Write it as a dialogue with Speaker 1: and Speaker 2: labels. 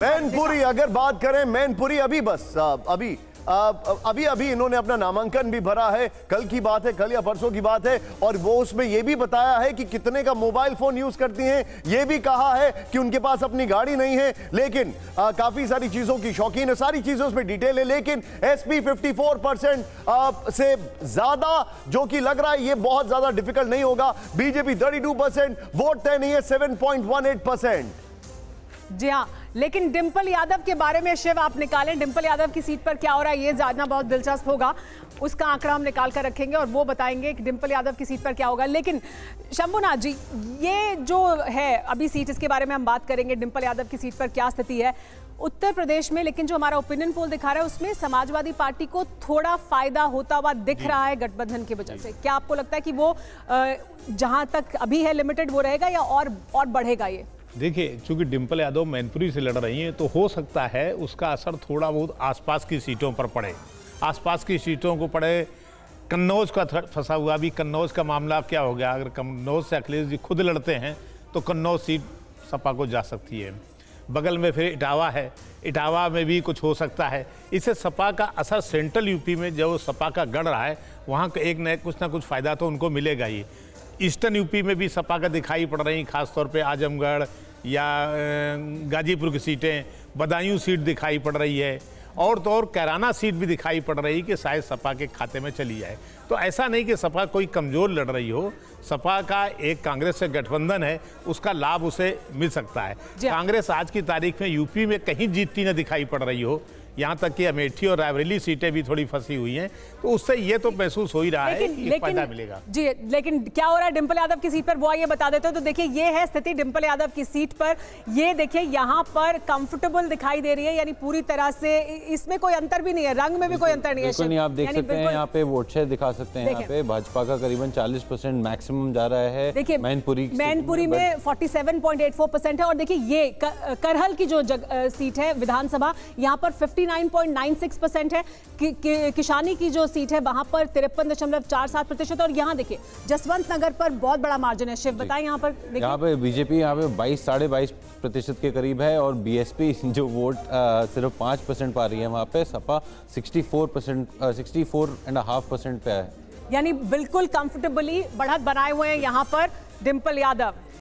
Speaker 1: मैनपुरी अगर बात करें मैनपुरी अभी बस अभी अभी अभी इन्होंने अपना नामांकन भी भरा है। कल की बात है कल या परसों की बात है और वो उसमें ये भी बताया है कि कितने का मोबाइल फ़ोन यूज़ करती हैं। ये भी कहा है कि उनके पास अपनी गाड़ी नहीं है लेकिन आ, काफ़ी सारी चीज़ों की शौकीन है सारी चीज़ें उसमें डिटेल है लेकिन एसपी 54 परसेंट से ज़्यादा जो कि लग रहा है ये बहुत ज़्यादा डिफ़िकल्ट नहीं होगा। बीजेपी 32 परसेंट वोट तय नहीं है 7.18 परसेंट
Speaker 2: जी हाँ लेकिन डिंपल यादव के बारे में शिव आप निकालें। डिंपल यादव की सीट पर क्या हो रहा है ये जानना बहुत दिलचस्प होगा। उसका आंकड़ा हम निकाल कर रखेंगे और वो बताएँगे कि डिंपल यादव की सीट पर क्या होगा। लेकिन शंभुनाथ जी ये जो है अभी सीट इसके बारे में हम बात करेंगे डिंपल यादव की सीट पर क्या स्थिति है। उत्तर प्रदेश में लेकिन जो हमारा ओपिनियन पोल दिखा रहा है उसमें समाजवादी पार्टी को थोड़ा फ़ायदा होता हुआ दिख रहा है गठबंधन की वजह से। क्या आपको लगता है कि वो जहाँ तक अभी है लिमिटेड वो रहेगा या और और बढ़ेगा ये?
Speaker 3: देखिए, चूँकि डिम्पल यादव मैनपुरी से लड़ रही हैं तो हो सकता है उसका असर थोड़ा बहुत आसपास की सीटों पर पड़े। आसपास की सीटों को पड़े, कन्नौज का फंसा हुआ अभी कन्नौज का मामला क्या हो गया? अगर कन्नौज से अखिलेश जी खुद लड़ते हैं तो कन्नौज सीट सपा को जा सकती है। बगल में फिर इटावा है। इटावा में भी कुछ हो सकता है। इससे सपा का असर सेंट्रल यूपी में जो सपा का गढ़ रहा है, वहाँ का, एक नए, कुछ ना कुछ फ़ायदा तो उनको मिलेगा ही। ईस्टर्न यूपी में भी सपा का दिखाई पड़ रही, खासतौर पे आजमगढ़ या गाजीपुर की सीटें बदायूं सीट दिखाई पड़ रही है और तो और कैराना सीट भी दिखाई पड़ रही कि शायद सपा के खाते में चली जाए। तो ऐसा नहीं कि सपा कोई कमज़ोर लड़ रही हो सपा का एक कांग्रेस से गठबंधन है उसका लाभ उसे मिल सकता है। कांग्रेस आज की तारीख में यूपी में कहीं जीतती न दिखाई पड़ रही हो यहाँ तक कि अमेठी और रायबरेली सीटें भी थोड़ी फंसी हुई हैं तो उससे ये तो महसूस हो ही रहा लेकिन, है कि लेकिन, फ़ायदा मिलेगा।
Speaker 2: जी लेकिन क्या हो रहा है डिंपल यादव की सीट पर? वो आइए बता देते हो तो देखिए ये है स्थिति डिंपल यादव की सीट पर। ये देखिए यहाँ पर कंफर्टेबल दिखाई दे रही है यानी पूरी तरह से इसमें कोई अंतर भी नहीं है रंग में भी कोई अंतर नहीं है
Speaker 4: आप देख सकते हैं यहाँ पे वोट शेयर दिखा सकते हैं यहाँ पे भाजपा का करीबन चालीस परसेंट मैक्सिमम जा रहा है देखिए मैनपुरी
Speaker 2: मैनपुरी में forty seven point eight four percent है और देखिए ये करहल की जो सीट है विधानसभा यहाँ पर फिफ्टी 59.96 परसेंट है। कि, कि, किशानी की जो सीट है वहाँ पर तिरपन दशमलव चार सात प्रतिशत और यहाँ देखिए जसवंत नगर पर बहुत बड़ा मार्जिन है। शिव बताएँ यहाँ पर
Speaker 4: यहाँ पे बीजेपी यहाँ पे बाईस साढ़े बाईस प्रतिशत के करीब है और बीएसपी जो वोट आ, सिर्फ़ पाँच परसेंट पा रही है वहाँ पे Sapa sixty four percent sixty four and half percent पे है।
Speaker 2: यानी बिल्कुल कंफर्टेबली बढ़त बनाए हुए हैं यहाँ पर डिम्पल यादव।